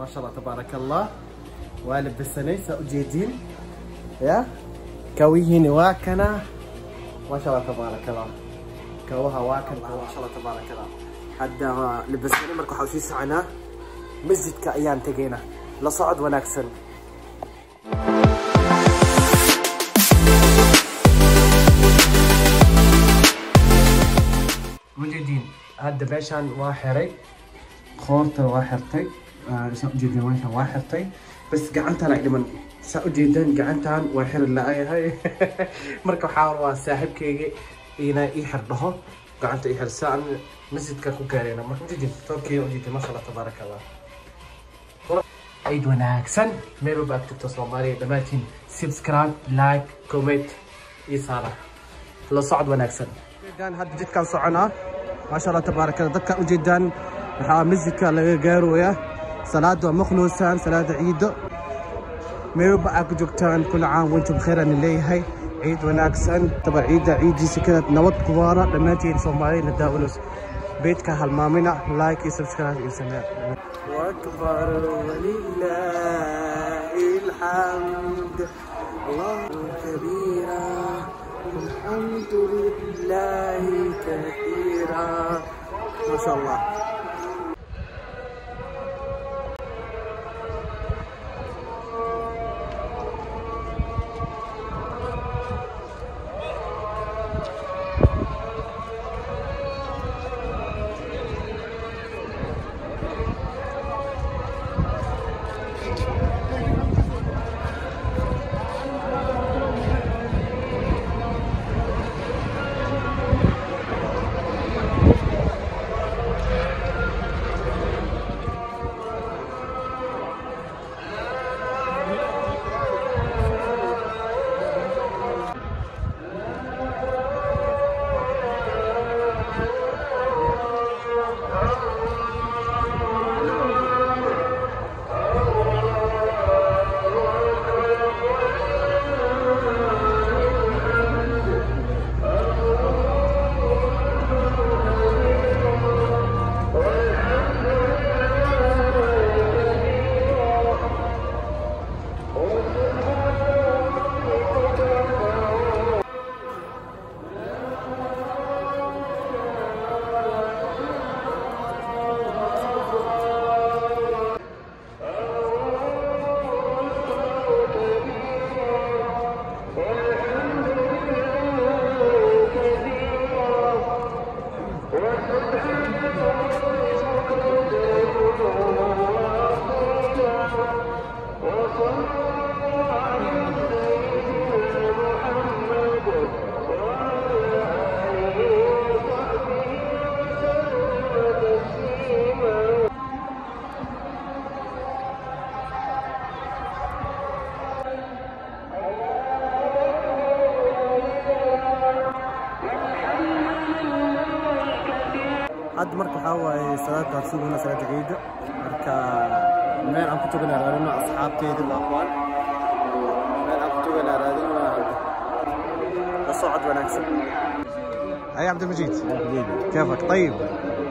ما شاء الله تبارك الله. ولبسني سأجيدين. يا؟ كويهن واكنا ما شاء الله تبارك الله. كوها واكن ما شاء الله تبارك الله. حدا لبسني مركو حوشي سعنا. مسجد كأيام تقينا. لصعد ونكسن مجدين هذا بيشان واحري. خورته واحرتي meeshaan waa xirtay bas gacantaan ay dhiman saa ujeedeen gacantaan waa xiri la-ayahay marka waxaa waa saaxiibkayga ina ii xir dhaho gacanta ii xir saa masjidka ku gaareyna marka ujeedeen toorkeeda ujeedeen masha allah tabaaraka allah ciid wanaagsan meel walba aad tagto soomaaliya dhammaantiin subscribe like comment iyo saara la socod wanaagsan hadda jidkaan soconaa maasha allah tabaaraka allah dadkaan ujeedaan waxaa masjidka laga gaarooyaa salaada صلاة مخلصة صلاة عيدو ميرب أك جوكتان كل عام وأنتم بخير من لي هاي عيد وناكسن تبع عيد عيد جي سكرة نوت كبارة. لما تيجي الصومالي للداولوس بيتك هالمامينا لايك وسبسكرايب انسان وأكبر ولله الحمد. الله كبيرا. الحمد لله كثيرا. ما شاء الله. الله هاد مرك حاوى صلاة عرسوب هنا صلاة عيد مرك مين عم تقولنا رادين أصحاب تيد الأخوان مين عم تقولنا رادين الصعد ونكسب أي عبد المجيد. كيفك؟ طيب.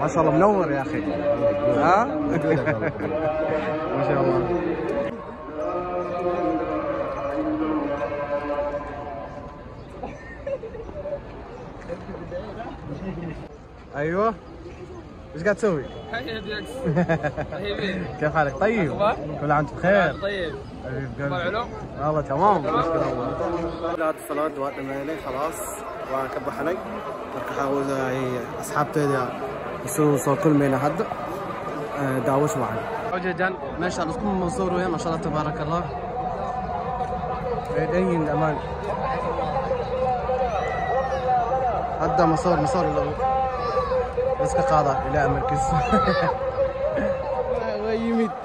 ما شاء الله منور يا أخي. ها؟ أه؟ ما شاء الله. أيوه. إيش قاعد تسوي؟ كيف حالك؟ طيب؟ كل عام بخير؟ طيب. العلوم؟ والله تمام. اشكر الله. بعد الصلاة وقت الليلي خلاص. وكب حلق احاول اسحب تيدي يعني. يصير صار كل مين حد. آه، داوش معي. جدا. ما شاء الله تكون منصور ما شاء الله تبارك الله. بعيدين الامان حد مسار مسار بس كقاضى إلى مركز.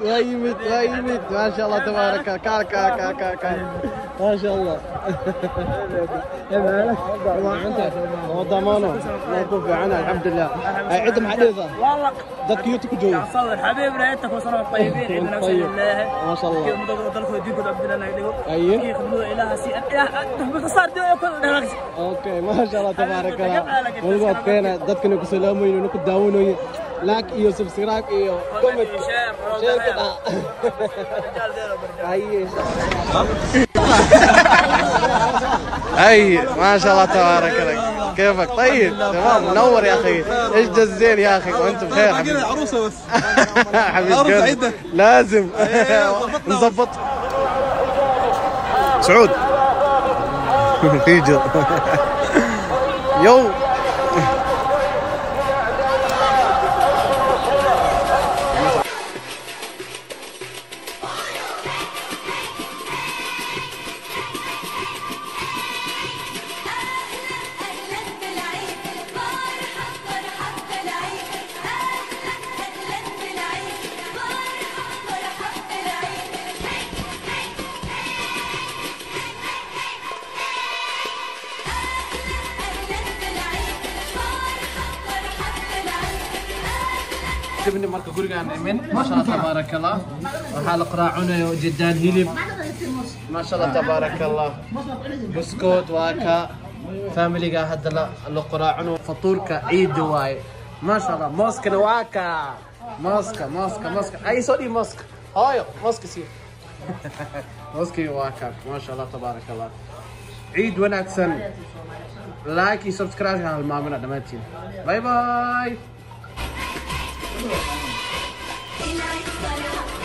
غيمت غيمت غيمت ما شاء الله تبارك كار كار كار كار كار ما شاء الله ضمانه الله يكون في عونه الحمد لله هاي عندهم حديثه والله ذاك كيوتك جو يا صدر حبيبنا انتك وصلنا الطيبين عندنا نفس الله ما شاء الله كيف مضغوط ذلك ويديك عبد الله اي خذوا اله سي ان اله باختصار دي كل أوكي ما شاء الله تبارك الله والله كينا ذاك نكسلهم وينو نكداونو like iyo subscribe iyo comment share ka اي ما شاء الله تبارك الله كيفك؟ طيب تمام. منور يا أخي. إيش الزين يا أخي؟ وأنت بخير حبيبي. عروسة بس. حبيبي عروس قلبي. عيدة. لازم. ظبطنا. نظبط. سعود. يجي يو. تبني مركه قرقع يمين ما شاء الله تبارك الله. وحلق راعونه جدان هيلب ما شاء الله تبارك الله. بسكوت واكا. فاميلي قا هذا القراعون فطورك عيد واي ما شاء الله. موسك واكا. موسك موسك موسك أي سوري موسك هاي آه، موسك سير موسك واكا. ما شاء الله تبارك الله. عيد وناتسن لايك سبسكرايب على المامنه دمتين. باي باي Tonight's gonna